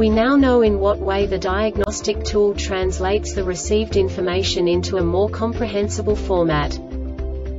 We now know in what way the diagnostic tool translates the received information into a more comprehensible format.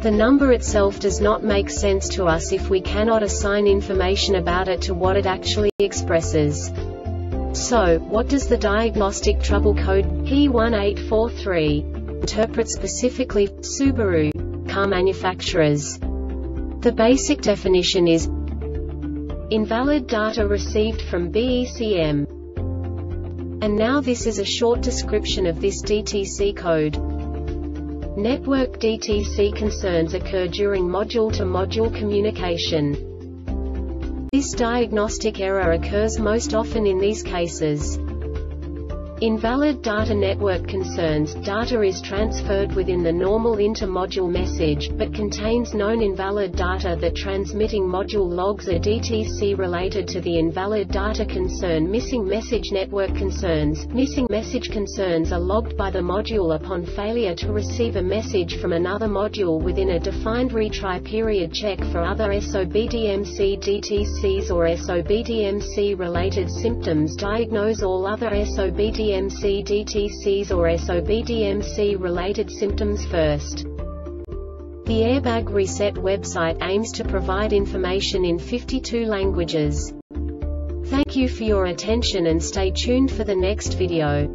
The number itself does not make sense to us if we cannot assign information about it to what it actually expresses. So, what does the diagnostic trouble code P1843 interpret specifically Subaru car manufacturers? The basic definition is Invalid data received from BECM. And now this is a short description of this DTC code. Network DTC concerns occur during module-to-module -module communication. This diagnostic error occurs most often in these cases. Invalid data network concerns, data is transferred within the normal inter-module message, but contains known invalid data that transmitting module logs a DTC related to the invalid data concern. Missing message network concerns. Missing message concerns are logged by the module upon failure to receive a message from another module within a defined retry period check for other SOBDMC DTCs or SOBDMC related symptoms. Diagnose all other SOBDMC SOBDMC DTCs or SOBDMC related symptoms first. The Airbag Reset website aims to provide information in 52 languages. Thank you for your attention and stay tuned for the next video.